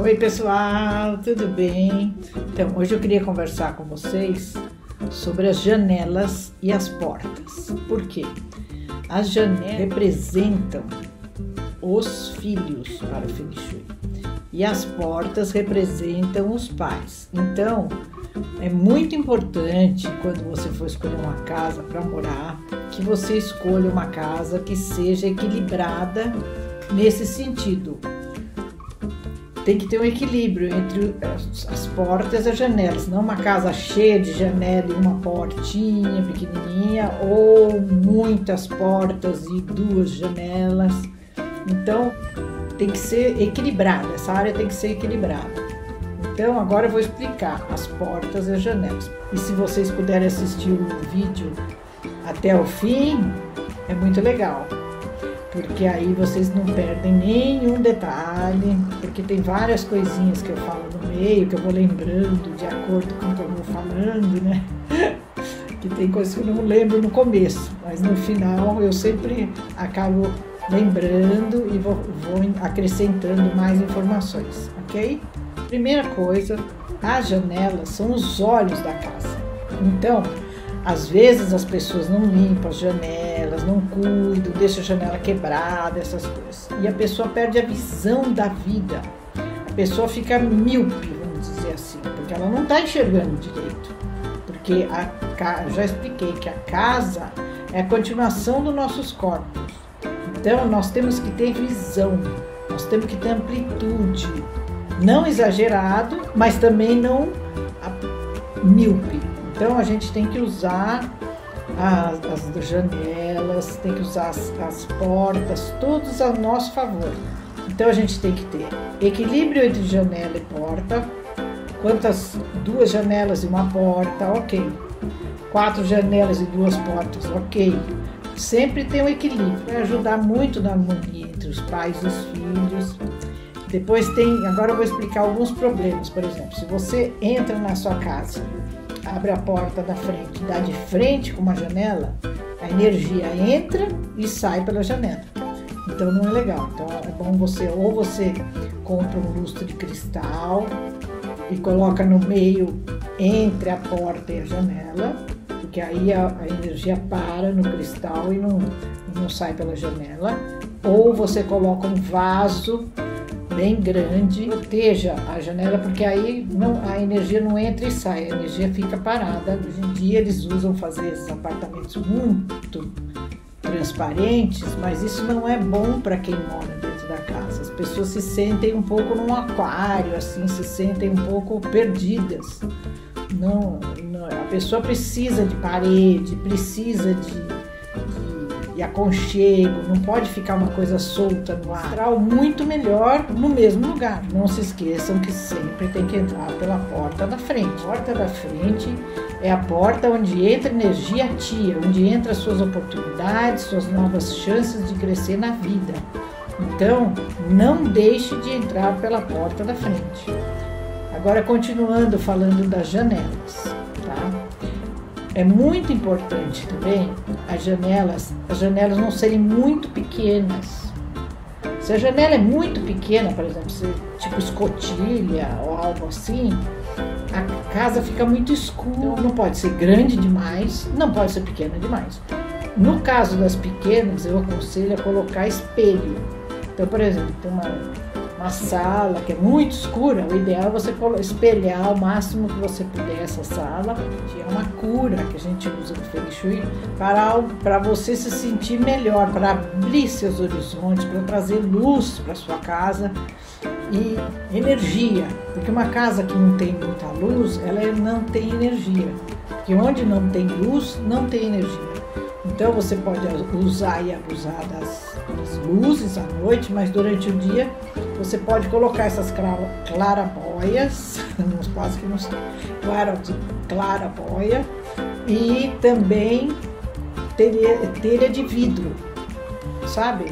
Oi, pessoal, tudo bem? Então, hoje eu queria conversar com vocês sobre as janelas e as portas. Por quê? As janelas representam os filhos para o Feng Shui e as portas representam os pais. Então, é muito importante quando você for escolher uma casa para morar que você escolha uma casa que seja equilibrada nesse sentido tem que ter um equilíbrio entre as portas e as janelas, não uma casa cheia de janela e uma portinha pequenininha ou muitas portas e duas janelas. Então tem que ser equilibrada, essa área tem que ser equilibrada. Então agora eu vou explicar as portas e as janelas. E se vocês puderem assistir o vídeo até o fim, é muito legal porque aí vocês não perdem nenhum detalhe, porque tem várias coisinhas que eu falo no meio, que eu vou lembrando de acordo com o que eu vou falando, né? que tem coisas que eu não lembro no começo, mas no final eu sempre acabo lembrando e vou, vou acrescentando mais informações, ok? Primeira coisa, as janelas são os olhos da casa. Então, às vezes as pessoas não limpam as janelas, não cuidam, deixam a janela quebrada, essas coisas. E a pessoa perde a visão da vida. A pessoa fica míope, vamos dizer assim, porque ela não está enxergando direito. Porque a, já expliquei que a casa é a continuação dos nossos corpos. Então nós temos que ter visão, nós temos que ter amplitude, não exagerado, mas também não míope. Então a gente tem que usar as, as janelas, tem que usar as, as portas, todos a nosso favor. Então a gente tem que ter equilíbrio entre janela e porta. Quantas duas janelas e uma porta, ok. Quatro janelas e duas portas, ok. Sempre tem um equilíbrio, vai ajudar muito na harmonia entre os pais e os filhos. Depois tem, agora eu vou explicar alguns problemas, por exemplo, se você entra na sua casa abre a porta da frente, dá de frente com uma janela, a energia entra e sai pela janela. Então não é legal. Então é bom você ou você compra um lustre de cristal e coloca no meio entre a porta e a janela, porque aí a, a energia para no cristal e não, não sai pela janela. Ou você coloca um vaso bem grande, proteja a janela, porque aí não, a energia não entra e sai, a energia fica parada. Hoje em dia eles usam fazer esses apartamentos muito transparentes, mas isso não é bom para quem mora dentro da casa. As pessoas se sentem um pouco num aquário, assim, se sentem um pouco perdidas. Não, não a pessoa precisa de parede, precisa de e aconchego, não pode ficar uma coisa solta no ar. Astral muito melhor no mesmo lugar. Não se esqueçam que sempre tem que entrar pela porta da frente. A porta da frente é a porta onde entra energia tia, onde entra suas oportunidades, suas novas chances de crescer na vida. Então, não deixe de entrar pela porta da frente. Agora, continuando falando das janelas. É muito importante também as janelas, as janelas não serem muito pequenas. Se a janela é muito pequena, por exemplo, tipo escotilha ou algo assim, a casa fica muito escura. Não pode ser grande demais, não pode ser pequena demais. No caso das pequenas, eu aconselho a colocar espelho. Então, por exemplo, tem uma uma sala que é muito escura, o ideal é você espelhar o máximo que você puder essa sala. É uma cura que a gente usa no Feng Shui para, para você se sentir melhor, para abrir seus horizontes, para trazer luz para sua casa e energia, porque uma casa que não tem muita luz, ela não tem energia. Porque onde não tem luz, não tem energia. Então você pode usar e abusar das, das luzes à noite, mas durante o dia você pode colocar essas clarabóias, quase que não sei, clarabóia, e também telha, telha de vidro, sabe?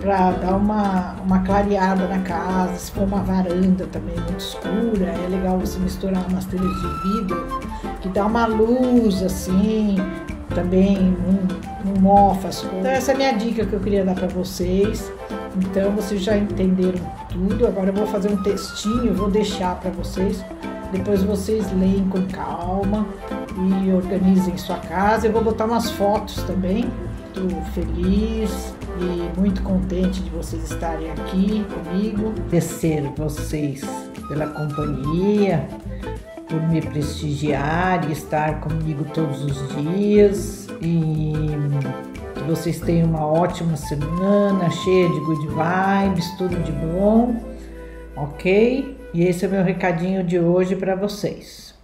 Para dar uma, uma clareada na casa, se for uma varanda também muito escura, é legal você misturar umas telhas de vidro que dá uma luz assim, também não, não mofa as coisas. Então essa é a minha dica que eu queria dar para vocês. Então vocês já entenderam tudo. Agora eu vou fazer um textinho, vou deixar para vocês. Depois vocês leem com calma e organizem sua casa. Eu vou botar umas fotos também. Estou feliz e muito contente de vocês estarem aqui comigo. Agradecer vocês pela companhia, por me prestigiar e estar comigo todos os dias. E que vocês tenham uma ótima semana, cheia de good vibes, tudo de bom, ok? E esse é o meu recadinho de hoje para vocês.